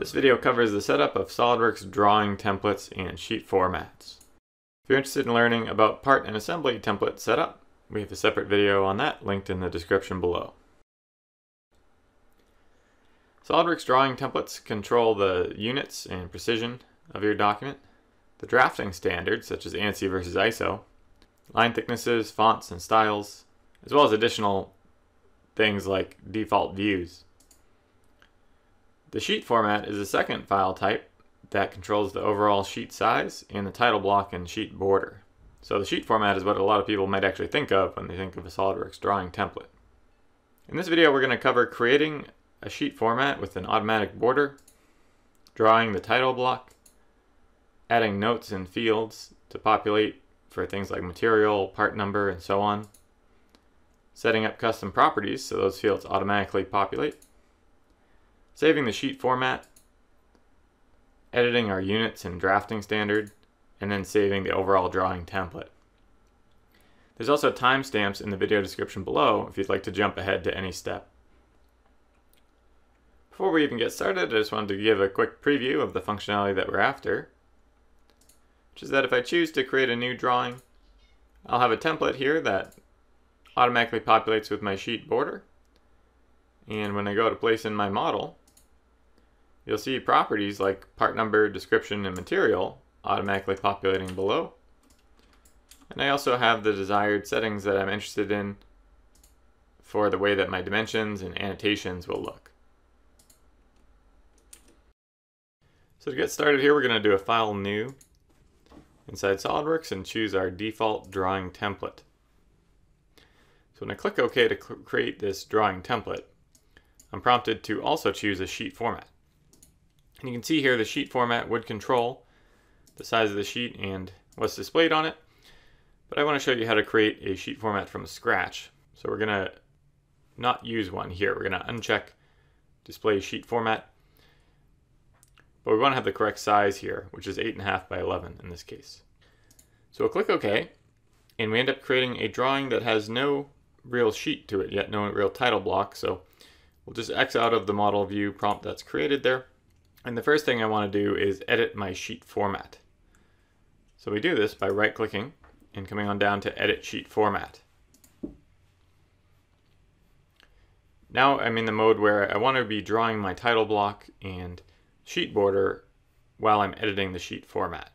This video covers the setup of SOLIDWORKS drawing templates and sheet formats. If you're interested in learning about part and assembly template setup, we have a separate video on that linked in the description below. SOLIDWORKS drawing templates control the units and precision of your document, the drafting standards such as ANSI versus ISO, line thicknesses, fonts, and styles, as well as additional things like default views. The sheet format is a second file type that controls the overall sheet size and the title block and sheet border. So the sheet format is what a lot of people might actually think of when they think of a SOLIDWORKS drawing template. In this video we're going to cover creating a sheet format with an automatic border, drawing the title block, adding notes and fields to populate for things like material, part number, and so on, setting up custom properties so those fields automatically populate, saving the sheet format, editing our units and drafting standard, and then saving the overall drawing template. There's also timestamps in the video description below if you'd like to jump ahead to any step. Before we even get started, I just wanted to give a quick preview of the functionality that we're after, which is that if I choose to create a new drawing, I'll have a template here that automatically populates with my sheet border. And when I go to place in my model, you'll see properties like part number, description, and material automatically populating below. And I also have the desired settings that I'm interested in for the way that my dimensions and annotations will look. So to get started here, we're going to do a file new inside SOLIDWORKS and choose our default drawing template. So when I click OK to create this drawing template, I'm prompted to also choose a sheet format. And you can see here the sheet format would control the size of the sheet and what's displayed on it. But I want to show you how to create a sheet format from scratch. So we're going to not use one here. We're going to uncheck display sheet format. But we want to have the correct size here, which is 8.5 by 11 in this case. So we'll click OK, and we end up creating a drawing that has no real sheet to it yet, no real title block. So we'll just X out of the model view prompt that's created there. And the first thing I want to do is edit my sheet format. So we do this by right clicking and coming on down to edit sheet format. Now I'm in the mode where I want to be drawing my title block and sheet border while I'm editing the sheet format.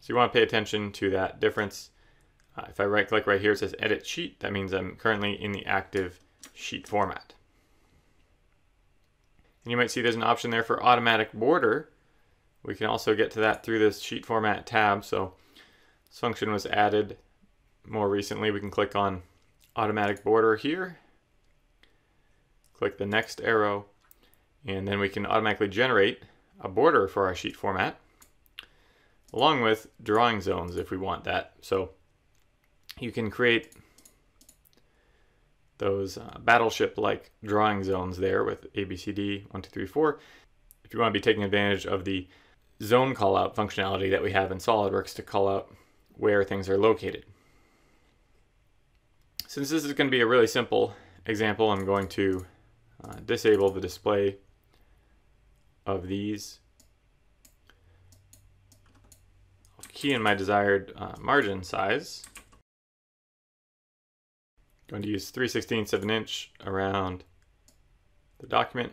So you want to pay attention to that difference. Uh, if I right click right here, it says edit sheet. That means I'm currently in the active sheet format. And you might see there's an option there for automatic border. We can also get to that through this sheet format tab. So this function was added more recently. We can click on automatic border here. Click the next arrow and then we can automatically generate a border for our sheet format along with drawing zones if we want that. So you can create those uh, battleship-like drawing zones there with ABCD 1, 2, 3, 4 if you want to be taking advantage of the zone callout functionality that we have in SOLIDWORKS to call out where things are located. Since this is going to be a really simple example, I'm going to uh, disable the display of these. I'll key in my desired uh, margin size. Going to use 3 16ths of an inch around the document.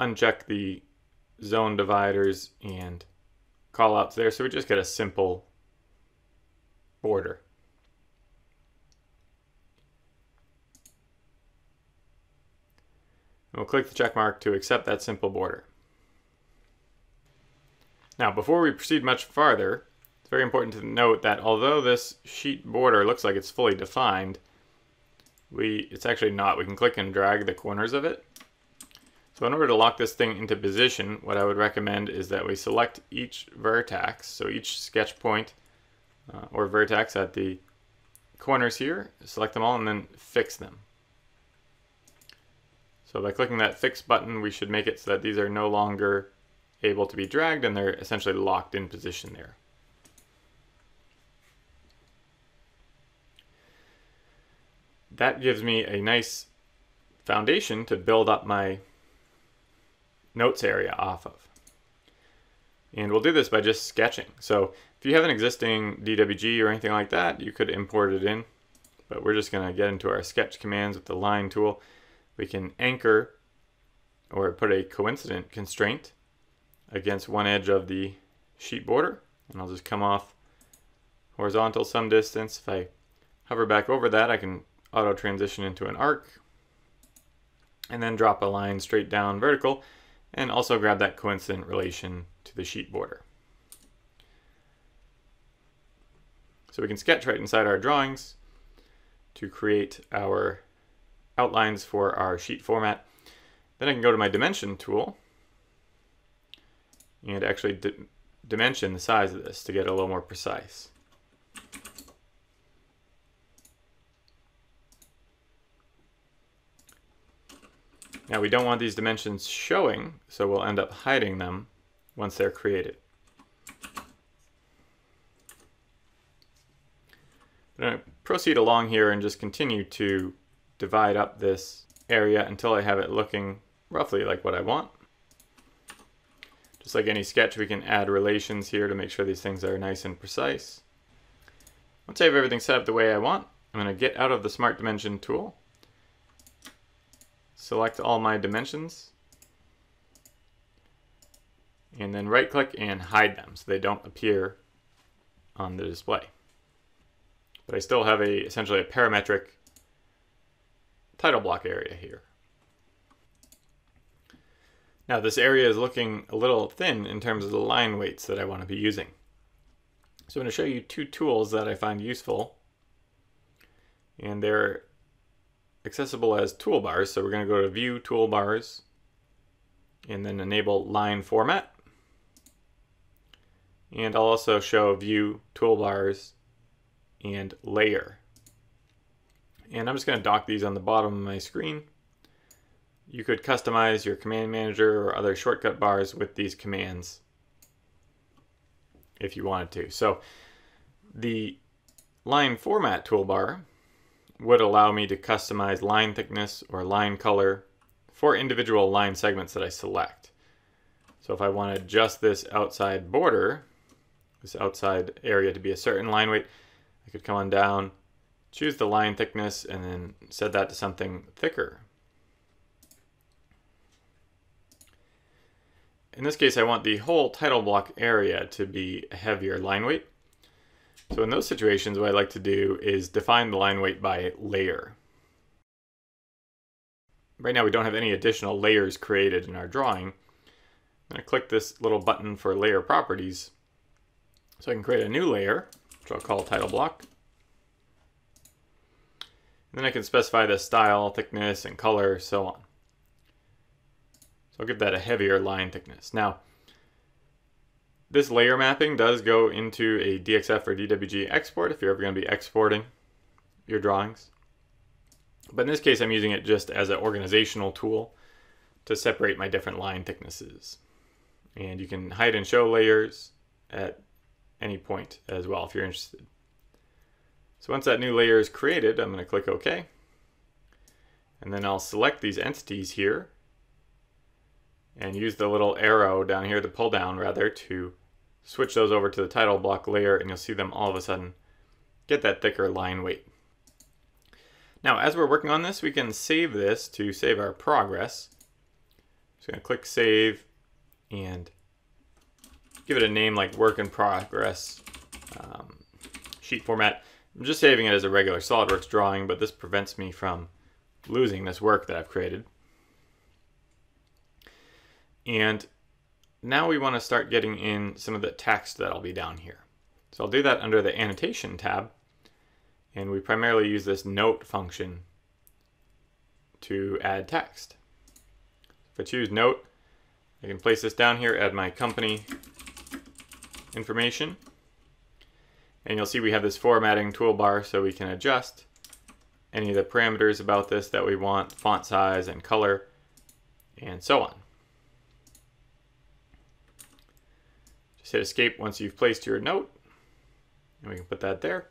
Uncheck the zone dividers and callouts there so we just get a simple border. And we'll click the check mark to accept that simple border. Now before we proceed much farther, very important to note that although this sheet border looks like it's fully defined, we it's actually not. We can click and drag the corners of it. So in order to lock this thing into position, what I would recommend is that we select each vertex, so each sketch point uh, or vertex at the corners here, select them all and then fix them. So by clicking that fix button, we should make it so that these are no longer able to be dragged and they're essentially locked in position there. That gives me a nice foundation to build up my notes area off of. And we'll do this by just sketching. So if you have an existing DWG or anything like that, you could import it in. But we're just going to get into our sketch commands with the line tool. We can anchor or put a coincident constraint against one edge of the sheet border. And I'll just come off horizontal some distance. If I hover back over that, I can auto transition into an arc and then drop a line straight down vertical and also grab that coincident relation to the sheet border. So we can sketch right inside our drawings to create our outlines for our sheet format. Then I can go to my dimension tool and actually di dimension the size of this to get a little more precise. Now we don't want these dimensions showing, so we'll end up hiding them once they're created. I'm going to proceed along here and just continue to divide up this area until I have it looking roughly like what I want. Just like any sketch, we can add relations here to make sure these things are nice and precise. Once I have everything set up the way I want, I'm going to get out of the Smart Dimension tool select all my dimensions, and then right click and hide them so they don't appear on the display. But I still have a essentially a parametric title block area here. Now this area is looking a little thin in terms of the line weights that I want to be using. So I'm going to show you two tools that I find useful. And they're accessible as toolbars. So we're going to go to View Toolbars and then enable Line Format. And I'll also show View Toolbars and Layer. And I'm just going to dock these on the bottom of my screen. You could customize your command manager or other shortcut bars with these commands if you wanted to. So the line format toolbar would allow me to customize line thickness or line color for individual line segments that I select. So if I want to adjust this outside border, this outside area to be a certain line weight, I could come on down, choose the line thickness, and then set that to something thicker. In this case, I want the whole title block area to be a heavier line weight. So in those situations, what I like to do is define the line weight by layer. Right now we don't have any additional layers created in our drawing. I'm going to click this little button for layer properties. So I can create a new layer, which I'll call title block. And then I can specify the style, thickness, and color, so on. So I'll give that a heavier line thickness. Now, this layer mapping does go into a DXF or DWG export if you're ever going to be exporting your drawings. But in this case, I'm using it just as an organizational tool to separate my different line thicknesses. And you can hide and show layers at any point as well if you're interested. So once that new layer is created, I'm going to click OK. And then I'll select these entities here and use the little arrow down here, the pull down rather, to switch those over to the title block layer and you'll see them all of a sudden get that thicker line weight. Now, as we're working on this, we can save this to save our progress. So I'm going to click Save and give it a name like Work in Progress um, sheet format. I'm just saving it as a regular SOLIDWORKS drawing, but this prevents me from losing this work that I've created. And now we want to start getting in some of the text that'll be down here. So I'll do that under the annotation tab. And we primarily use this note function to add text. If I choose note, I can place this down here, add my company information. And you'll see we have this formatting toolbar so we can adjust any of the parameters about this that we want, font size and color, and so on. Just hit escape once you've placed your note. And we can put that there.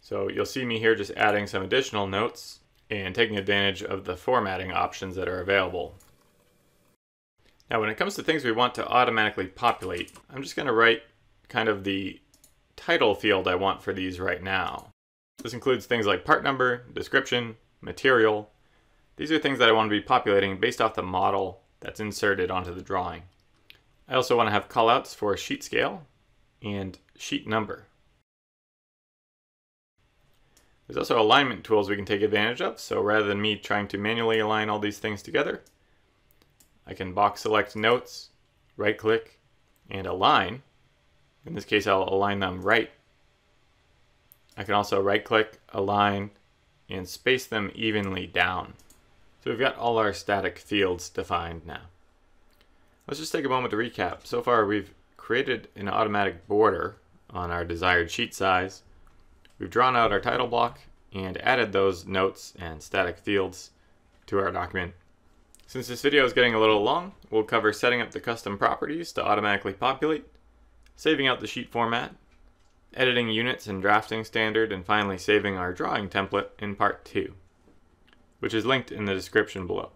So you'll see me here just adding some additional notes. and taking advantage of the formatting options that are available. Now when it comes to things we want to automatically populate, I'm just going to write kind of the title field I want for these right now. This includes things like part number, description, material. These are things that I want to be populating based off the model that's inserted onto the drawing. I also want to have callouts for sheet scale and sheet number. There's also alignment tools we can take advantage of, so rather than me trying to manually align all these things together, I can box select notes, right click, and align. In this case, I'll align them right. I can also right click, align, and space them evenly down. So we've got all our static fields defined now. Let's just take a moment to recap. So far we've created an automatic border on our desired sheet size. We've drawn out our title block and added those notes and static fields to our document. Since this video is getting a little long, we'll cover setting up the custom properties to automatically populate, saving out the sheet format, editing units and drafting standard, and finally saving our drawing template in part 2, which is linked in the description below.